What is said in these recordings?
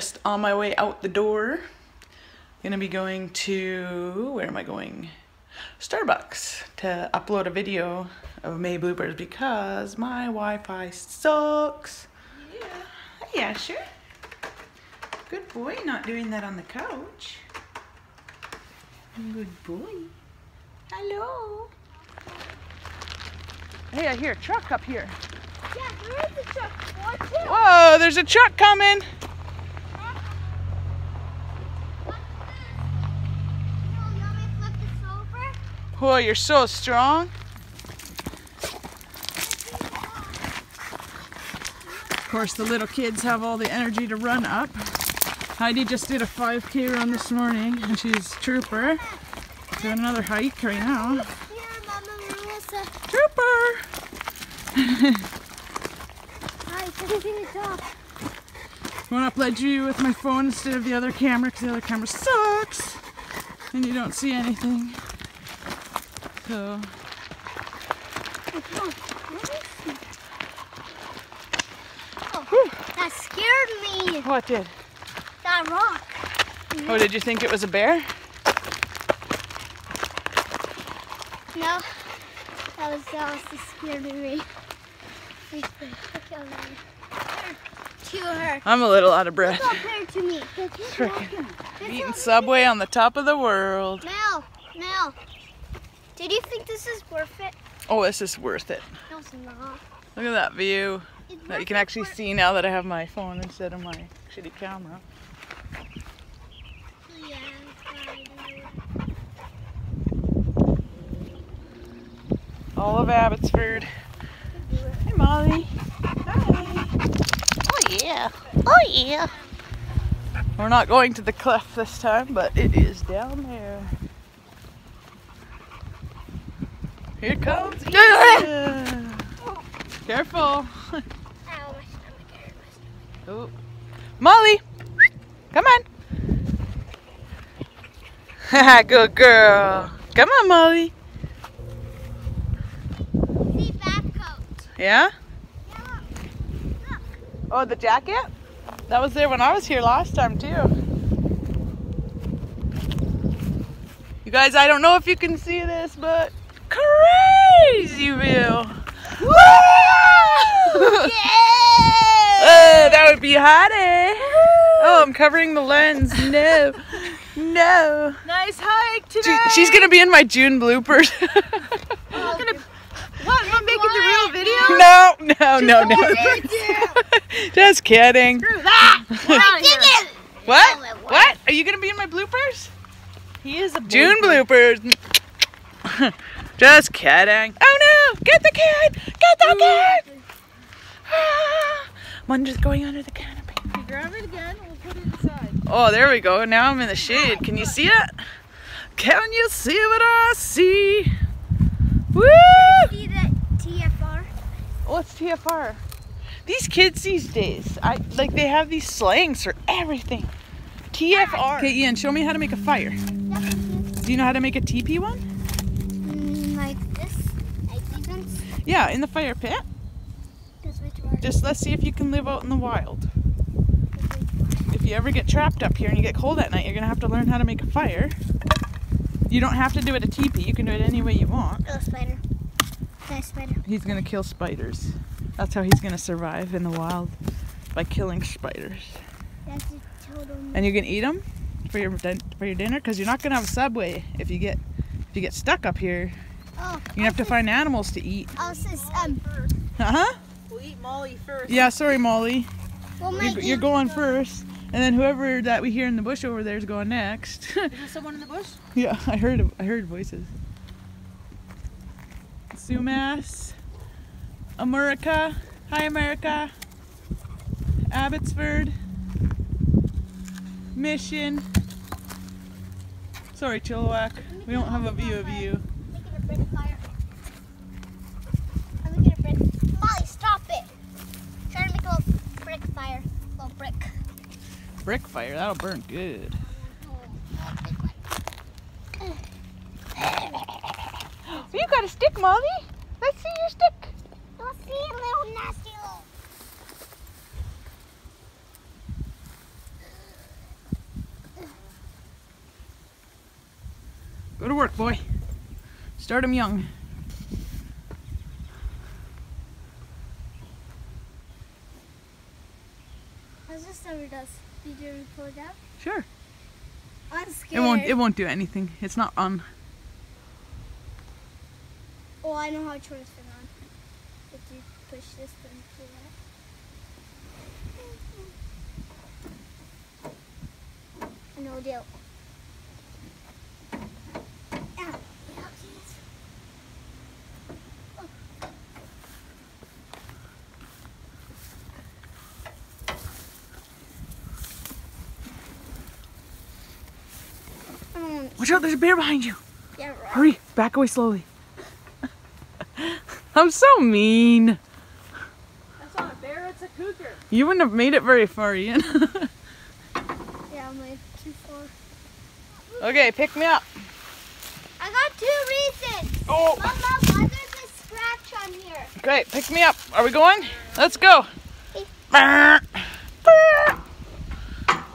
just on my way out the door. Gonna be going to, where am I going? Starbucks to upload a video of May bloopers because my Wi-Fi sucks. Yeah. Yeah, sure. Good boy, not doing that on the couch. Good boy. Hello. Hey, I hear a truck up here. Yeah, there is a truck. Whoa, there's a truck coming. No, you want me to flip this over? Whoa, you're so strong. Of course, the little kids have all the energy to run up. Heidi just did a 5k run this morning, and she's trooper. Doing another hike right now. Here, Mama Marissa. Trooper! Hi, can you talk? I want to upload you with my phone instead of the other camera because the other camera sucks and you don't see anything. So, Oh, that scared me. what did? That rock. Oh, did you think it was a bear? No, that was that was just scared me. Wait, wait, look over there. To her. I'm a little out of breath. Look up there to me. Look, he's Frickin' walking. This Eating Subway on the top of the world. Mel, Mel. Did you think this is worth it? Oh, this is worth it. No, it's not. Look at that view It's that you can actually see now that I have my phone instead of my shitty camera. Yeah, All of Abbotsford. Hey, Molly. Hi. Oh yeah. Oh yeah. We're not going to the cliff this time, but it is down there. Here it comes. Careful. Ow, my stomach hurt. Oh. Molly, come on. Good girl. Come on, Molly. See back coat. Yeah? Yeah, look. Oh, the jacket? That was there when I was here last time, too. You guys, I don't know if you can see this, but crazy view. Woo! Oh, that would be hot, eh? Oh, I'm covering the lens. No. No. Nice hike today. she's gonna be in my June bloopers. What? Am making the real video? no, no, no, no. Just kidding. Screw that. Get out of here. Dang it. What? What? Are you gonna be in my bloopers? He is a June blooper. bloopers. Just kidding. Oh no! Get the kid! Get the kid! Ah. One just going under the canopy. You grab it again. We'll put it inside. Oh, there we go. Now I'm in the shade. Can you see it? Can you see what I see? Woo! See TFR? What's TFR? These kids these days, I like they have these slangs for everything. TFR. Okay, Ian, show me how to make a fire. Do you know how to make a teepee one? Yeah, in the fire pit. This which one? Just let's see if you can live out in the wild. If you ever get trapped up here and you get cold at night, you're gonna have to learn how to make a fire. You don't have to do it a teepee. You can do it any way you want. Oh, spider. Nice spider. He's gonna kill spiders. That's how he's gonna survive in the wild by killing spiders. That's a total. And you can eat them for your for your dinner because you're not gonna have a subway if you get if you get stuck up here. Oh, You have to find animals to eat. oh, sis, um, Uh huh. We'll eat Molly first. Yeah. Sorry, Molly. well, my You're, you're going first, and then whoever that we hear in the bush over there is going next. Is there someone in the bush? yeah, I heard I heard voices. Sumas, America. Hi, America. Abbotsford. Mission. Sorry, Chilliwack. We don't have a view of you. brick fire. That'll burn good. you got a stick, Molly? Let's see your stick. Let's see a little nasty little. Go to work, boy. Start him young. How's this never does. Did you pull it out? Sure. I'm It won't. It won't do anything. It's not on. Oh, I know how to turn thing on. If you push this button to that. Know deal. Ow. Ow, jeez. Oh. Watch out! There's a bear behind you. Yeah, right. Hurry! Back away slowly. I'm so mean. That's not a bear, it's a cougar. You wouldn't have made it very far, Ian. Yeah, I'm like too far. okay, pick me up. I got two reasons. Oh. Mama, why there's a scratch on here? Great, pick me up. Are we going? Let's go.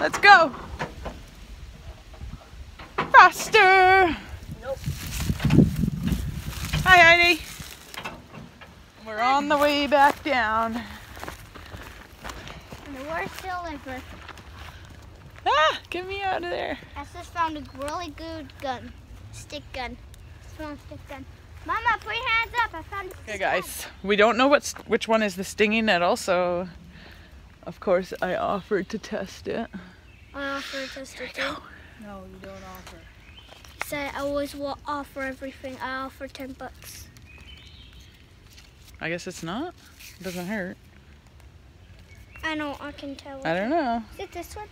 Let's go. Faster. Nope. Hi, Heidi. We're on the way back down. And the worst still ever. Ah, get me out of there. I just found a really good gun. Stick gun. Small stick gun. Mama, put your hands up. I found a Okay, guys, we don't know what's which one is the stinging nettle, so of course I offered to test it. I offered to test it too. No, you don't offer. He said I always will offer everything. I offer 10 bucks. I guess it's not. It doesn't hurt. I know, I can tell. I don't know. Is it this one?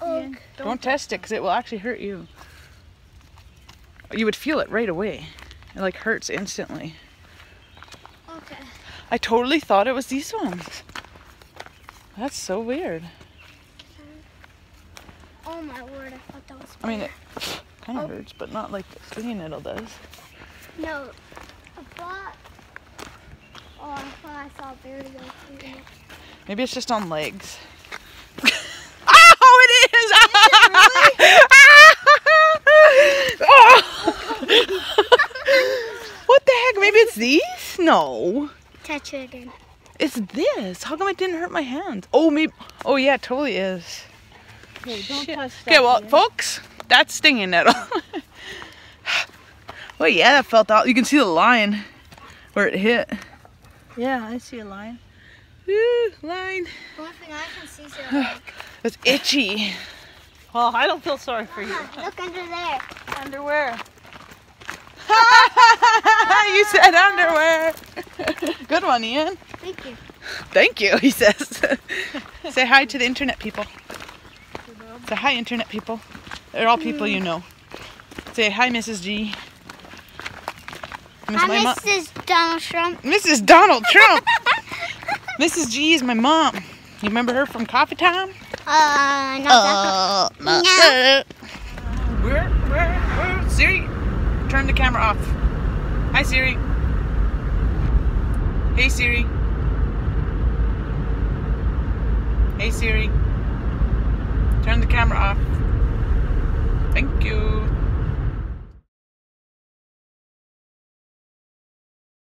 Oh, Ian, Don't, test it because it will actually hurt you. You would feel it right away. It like hurts instantly. okay. I totally thought it was these ones. That's so weird. Oh my word, I thought that was. I mean, it kind of Oh. hurts, but not like the stinging nettle does. No, I thought. Oh, I thought I saw a bear go through it. Maybe it's just on legs. oh, it is! oh. what the heck? Maybe it's these? No. Touch it again. It's this. How come it didn't hurt my hands? Oh, maybe. Oh, yeah, it totally is. Okay, don't Shit. touch that. Okay, well, Ian. folks, that's stinging nettle. oh, yeah, that felt out. You can see the line where it hit. Yeah, I see a line. Ooh, line. The only thing I can see is your leg. It's itchy. Well, I don't feel sorry for you. Look under there. Underwear. you said underwear. Good one, Ian. Thank you. Thank you, he says. Say hi to the internet people. Say hi, internet people. They're all people you know. Say hi, Mrs. G. Miss I'm my mo- Mrs. Donald Trump. Mrs. Donald Trump. Mrs. G is my mom. You remember her from Coffee Time? Uh, not that. No. Where, where, where? Siri, turn the camera off. Hi, Siri. Hey, Siri. Hey, Siri. Turn the camera off. Thank you.